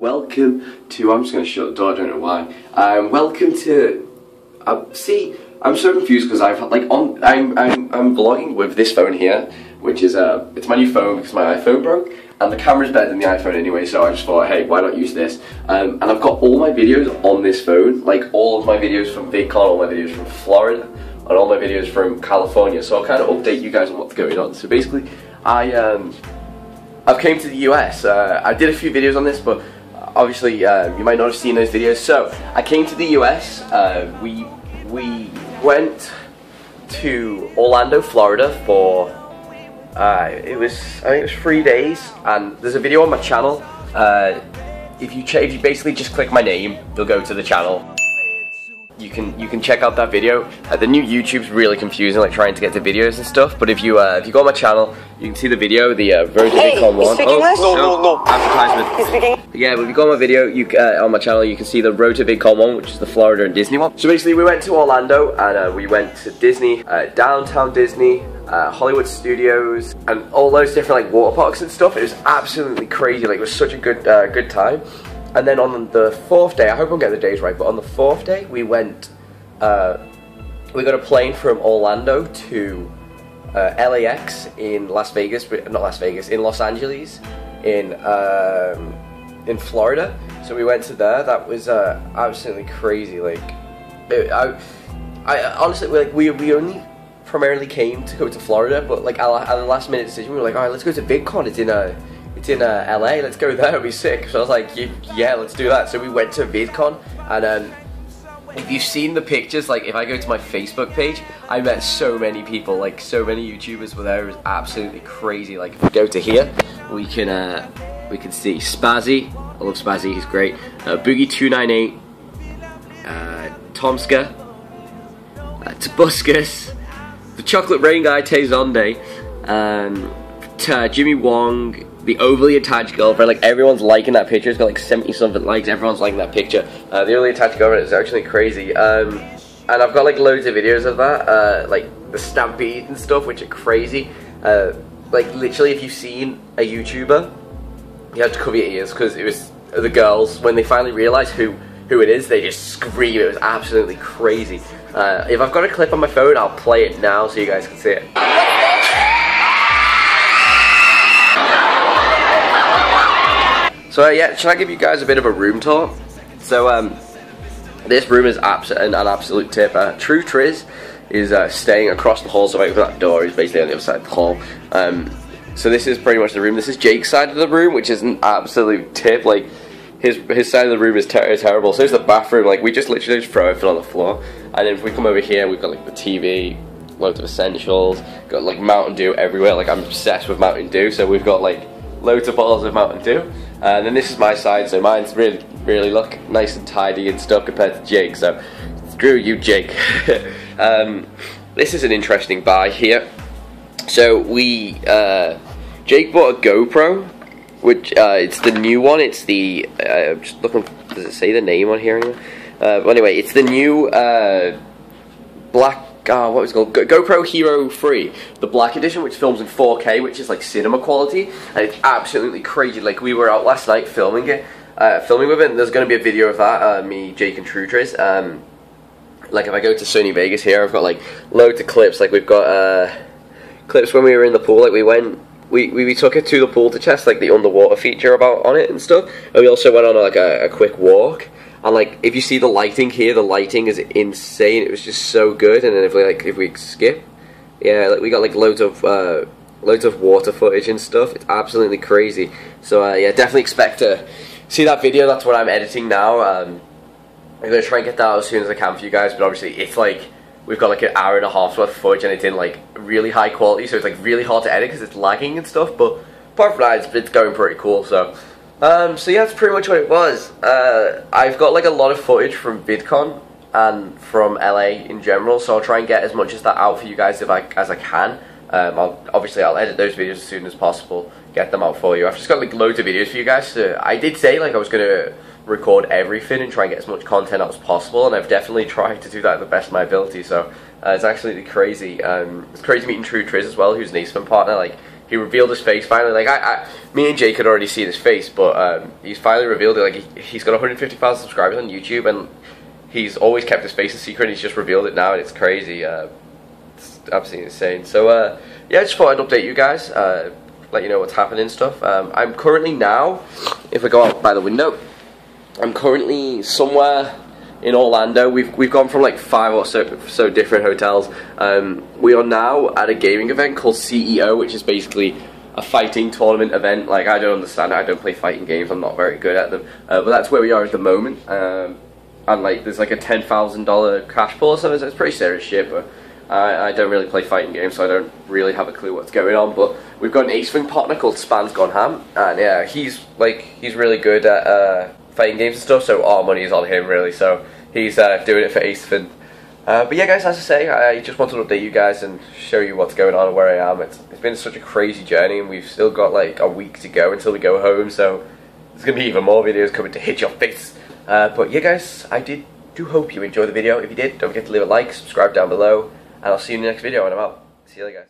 Welcome to. I'm just going to shut the door. I don't know why. Um, welcome to. Uh, see, I'm so confused because I've like on. I'm I'm I'm vlogging with this phone here, which is uh, it's my new phone because my iPhone broke, and the camera's better than the iPhone anyway. So I just thought, hey, why not use this? Um, and I've got all my videos on this phone, like all of my videos from VidCon, all my videos from Florida, and all my videos from California. So I'll kind of update you guys on what's going on. So basically, I um. I've came to the US. Uh, I did a few videos on this, but obviously uh, you might not have seen those videos. So I came to the US. Uh, we we went to Orlando, Florida for uh, it was I think it was three days, and there's a video on my channel. Uh, if you if you basically just click my name, you'll go to the channel you can you can check out that video. Uh, the new YouTube's really confusing, like trying to get to videos and stuff. But if you uh, if you go on my channel, you can see the video, the uh, Virgin Hey, VidCon you one. oh, English? no, No, no, Advertisement. He's speaking. Yeah, but if you go on my video, you uh, on my channel, you can see the Road to one, which is the Florida and Disney one. So basically, we went to Orlando and uh, we went to Disney, uh, downtown Disney, uh, Hollywood Studios, and all those different like water parks and stuff. It was absolutely crazy. Like it was such a good uh, good time. And then on the fourth day, I hope I'm getting the days right, but on the fourth day, we went. Uh, we got a plane from Orlando to uh, LAX in Las Vegas, not Las Vegas, in Los Angeles, in um, in Florida. So we went to there. That was uh, absolutely crazy. Like, it, I, I honestly like we we only primarily came to go to Florida, but like at, the last minute decision, we were like, all right, let's go to VidCon. It's in uh, it's in uh, LA. Let's go there. It'll be sick. So I was like, yeah, let's do that. So we went to VidCon and. Um, if you've seen the pictures, like if I go to my Facebook page, I met so many people, like so many YouTubers were there. It was absolutely crazy. Like if we go to here, we can uh, we can see Spazzy. I love Spazzy. He's great. Uh, Boogie two nine eight, uh, Tomska, uh, Tobuscus, the Chocolate Rain guy Tay Zonday, um, uh, Jimmy Wong, the overly attached girlfriend. Like everyone's liking that picture. It's got like seventy something likes. Everyone's liking that picture. Uh, the overly attached girlfriend is actually crazy. Um, and I've got like loads of videos of that, uh, like the stampede and stuff, which are crazy. Uh, like literally, if you've seen a YouTuber, you have to cover your ears because it was the girls when they finally realized who who it is. They just scream. It was absolutely crazy. Uh, if I've got a clip on my phone, I'll play it now so you guys can see it. So uh, yeah, shall I give you guys a bit of a room tour? So um, this room is an, absolute tip. Uh, True Triz is uh, staying across the hall, so right over that door is basically on the other side of the hall. Um, so this is pretty much the room. This is Jake's side of the room, which is an absolute tip. Like his his side of the room is, ter- is terrible. So is the bathroom. Like we just literally just throw everything on the floor, and then if we come over here, we've got like the TV, loads of essentials, got like Mountain Dew everywhere. Like I'm obsessed with Mountain Dew, so we've got like loads of bottles of Mountain Dew. Uh, and then this is my side, so mine's really, really look nice and tidy and stuff compared to Jake. So screw you, Jake. um, this is an interesting buy here. So we, uh, Jake bought a GoPro, which uh, it's the new one. It's the uh, I'm just looking. Does it say the name on here? Anyway? Uh, anyway, it's the new uh, black. Uh, what was it called? Go- GoPro Hero 3, the black edition, which films in 4K, which is like cinema quality, and it's absolutely crazy. Like we were out last night filming it, uh, filming with it. And there's going to be a video of that. Uh, me, Jake, and True Triz. Um, like if I go to Sony Vegas here, I've got like loads of clips. Like we've got uh, clips when we were in the pool. Like we went, we, we, we took it to the pool to test like the underwater feature about on it and stuff. And we also went on like a, a quick walk. And like if you see the lighting here, the lighting is insane. It was just so good. And then if we like if we skip, yeah, like we got like loads of uh, loads of water footage and stuff. It's absolutely crazy. So uh, yeah, definitely expect to see that video. That's what I'm editing now. Um, I'm gonna try and get that out as soon as I can for you guys. But obviously, it's like we've got like an hour and a half worth of footage, and it's in like really high quality, so it's like really hard to edit because it's lagging and stuff. But apart from that, it's, it's going pretty cool. So, um, so yeah, that's pretty much what it was. Uh, I've got like a lot of footage from VidCon and from LA in general, so I'll try and get as much as that out for you guys if I as I can. Um, I'll, obviously, I'll edit those videos as soon as possible, get them out for you. I've just got like loads of videos for you guys. So I did say like I was gonna record everything and try and get as much content out as possible, and I've definitely tried to do that to the best of my ability. So uh, it's absolutely crazy. Um, it's crazy meeting True Triz as well, who's an Acifin partner. Like he revealed his face finally. Like I, I me and Jake had already seen his face, but um, he's finally revealed it. Like he, he's got 150,000 subscribers on YouTube, and he's always kept his face a secret. and He's just revealed it now, and it's crazy. Uh, it's absolutely insane. So uh, yeah, I just thought I'd update you guys, uh, let you know what's happening and stuff. Um, I'm currently now, if I go out by the window, I'm currently somewhere in Orlando. We've we've gone from like five or so so different hotels. Um, we are now at a gaming event called CEO, which is basically a fighting tournament event. Like I don't understand. I don't play fighting games. I'm not very good at them. Uh, but that's where we are at the moment. Um, and like there's like a ten thousand dollar cash pool or something. So it's pretty serious shit. But I, I don't really play fighting games, so I don't really have a clue what's going on. But we've got an Acifin partner called Span's Gone Ham, and yeah, he's like he's really good at. Uh, fighting games and stuff, so our money is on him really. So he's uh, doing it for Ace Uh, but yeah, guys, as I say, I just wanted to update you guys and show you what's going on and where I am. It's, it's been such a crazy journey, and we've still got like a week to go until we go home, so there's going to be even more videos coming to hit your face. Uh, but yeah, guys, I did do hope you enjoyed the video. If you did, don't forget to leave a like, subscribe down below, and I'll see you in the next video and I'm out. See you later, guys.